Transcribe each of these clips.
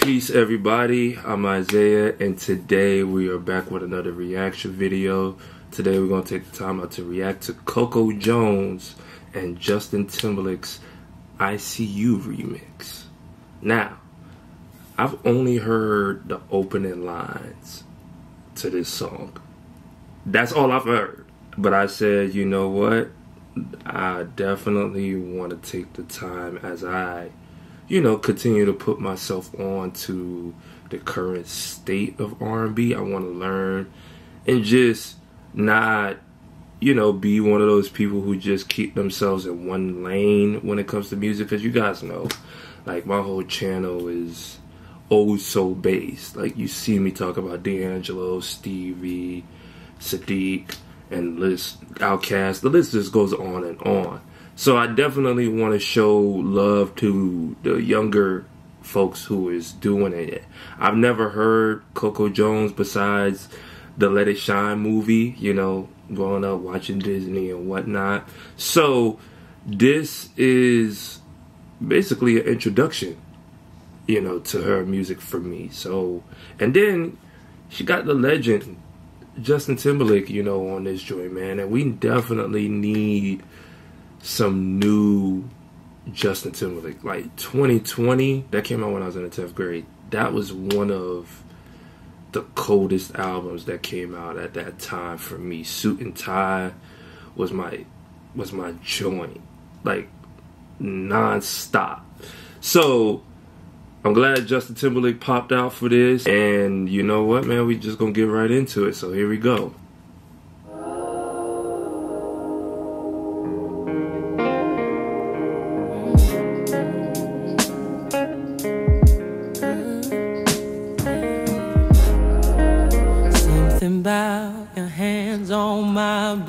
Peace, everybody. I'm Isaiah, and today we are back with another reaction video. Today we're going to take the time out to react to Coco Jones and Justin Timberlake's I See You remix. Now, I've only heard the opening lines to this song. That's all I've heard. But I said, you know what? I definitely want to take the time as I you know, continue to put myself on to the current state of R&B. I want to learn and just not, you know, be one of those people who just keep themselves in one lane when it comes to music. Because you guys know, like, my whole channel is oh so based. Like, you see me talk about D'Angelo, Stevie, Saadiq, and list Outkast. The list just goes on and on. So I definitely want to show love to the younger folks who is doing it. I've never heard Coco Jones besides the Let It Shine movie, you know, growing up watching Disney and whatnot. So this is basically an introduction, you know, to her music for me. So, and then she got the legend Justin Timberlake, you know, on this joint, man, and we definitely need some new Justin Timberlake. Like 2020, that came out when I was in the 10th grade. That was one of the coldest albums that came out at that time for me. Suit and Tie was my was my joint. Like non-stop. So I'm glad Justin Timberlake popped out for this. And you know what, man? We just gonna get right into it. So here we go.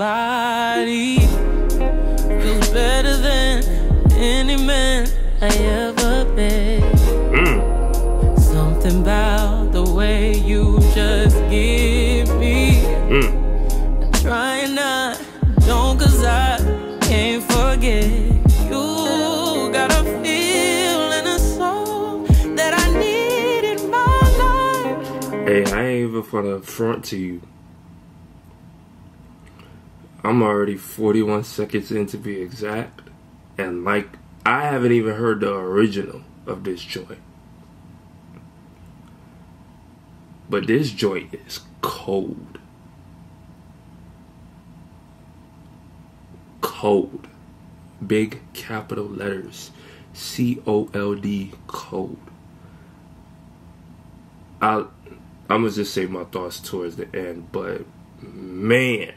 Body feels better than any man I ever met. Mm. Something about the way you just give me. Mm. Trying not, don't, cause I can't forget. You got a feeling, a soul that I need in my life. Hey, I ain't even gonna front to you. I'm already 41 seconds in to be exact. And like, I haven't even heard the original of this joint. But this joint is cold. Cold. Big capital letters. C O L D cold. I'll, I'm gonna just say my thoughts towards the end, but man,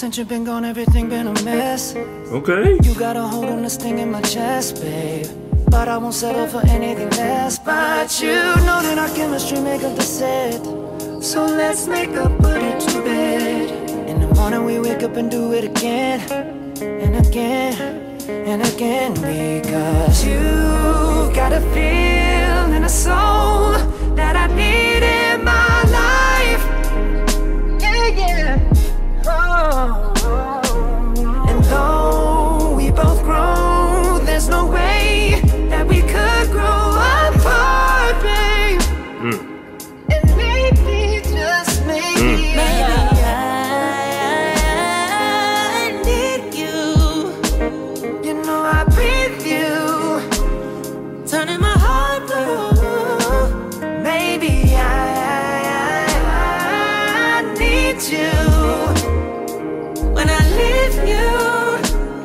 Since you've been gone, everything been a mess. Okay. You got a hold on this thing in my chest, babe. But I won't settle for anything less. But you know that our chemistry make up the set. So let's make up, put it to bed. In the morning we wake up and do it again. And again, and again. Because you got a feel and a soul that I need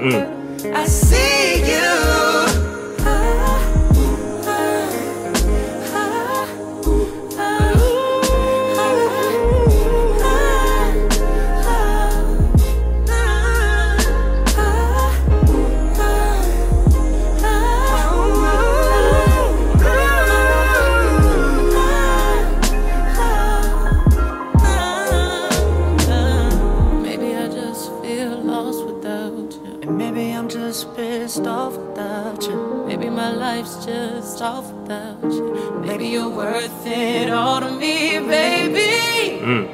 Mm. I see life's just off without you. Maybe you're worth it all to me, baby. Mm.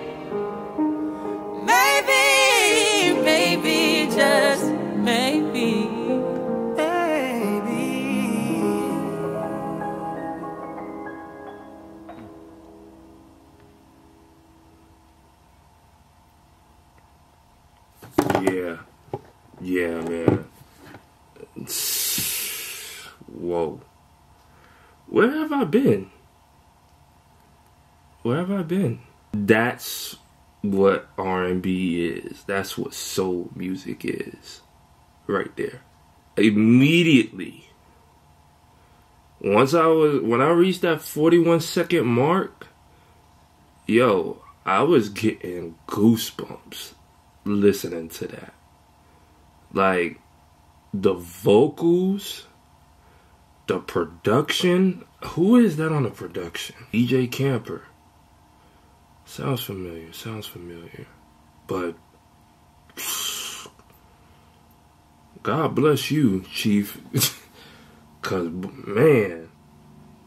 Maybe, maybe, just maybe. Baby. Yeah. Yeah, man. Whoa. Where have I been? Where have I been? That's what R&B is. That's what soul music is. Right there. Immediately. Once I was when I reached that 41 second mark, yo, I was getting goosebumps listening to that. Like the vocals, the production. Who is that on the production? DJ Camper. Sounds familiar. Sounds familiar. But God bless you, Chief. Cause man,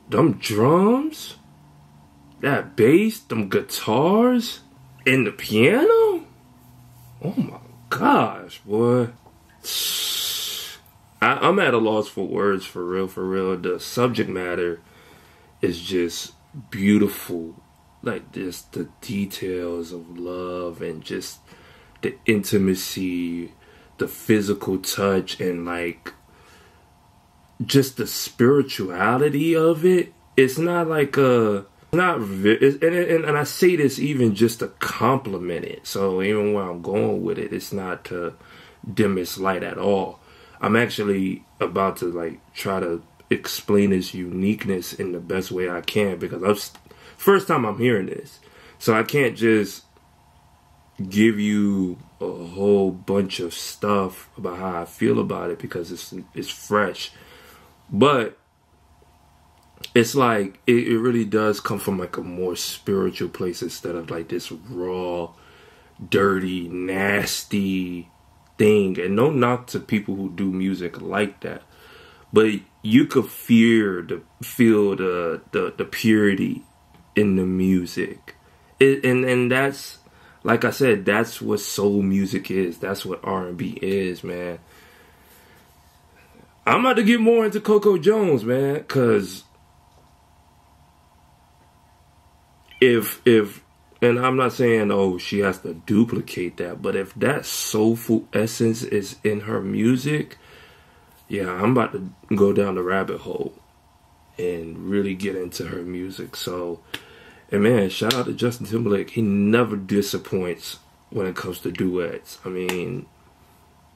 them drums, that bass, them guitars, and the piano. Oh my gosh, boy. I, I'm at a loss for words for real, for real. The subject matter is just beautiful. Like just the details of love and just the intimacy, the physical touch, and like just the spirituality of it. It's not like a not and, and and I say this even just to compliment it. So even where I'm going with it, it's not to dim its light at all. I'm actually about to like try to explain its uniqueness in the best way I can because I'm first time I'm hearing this, so I can't just give you a whole bunch of stuff about how I feel about it because it's it's fresh, but it's like it, it really does come from like a more spiritual place instead of like this raw, dirty, nasty thing. And no knock to people who do music like that, but you could fear the feel the the, the purity in the music, it, and and that's like I said, that's what soul music is. That's what R and B is, man. I'm about to get more into Coco Jones, man, cause if if and I'm not saying oh she has to duplicate that, but if that soulful essence is in her music, yeah, I'm about to go down the rabbit hole and really get into her music. So, and man, shout out to Justin Timberlake. He never disappoints when it comes to duets. I mean,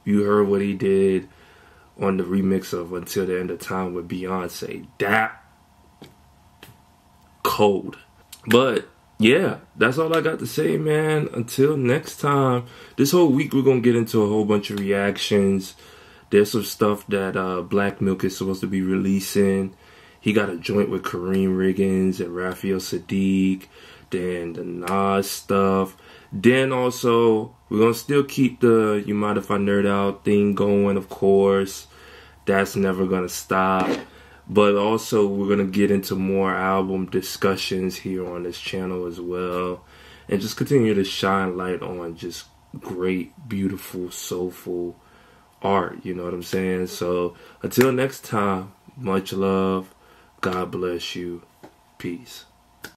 you heard what he did on the remix of Until the End of Time with Beyonce. That cold. But yeah, that's all I got to say, man. Until next time. This whole week we're gonna get into a whole bunch of reactions. There's some stuff that uh, Black Milk is supposed to be releasing. He got a joint with Karriem Riggins and Raphael Saadiq. Then the Nas stuff. Then also we're gonna still keep the You Mind If I Nerd Out thing going, of course. That's never gonna stop. But also we're gonna get into more album discussions here on this channel as well. And just continue to shine light on just great, beautiful, soulful art. You know what I'm saying? So until next time, much love. God bless you. Peace.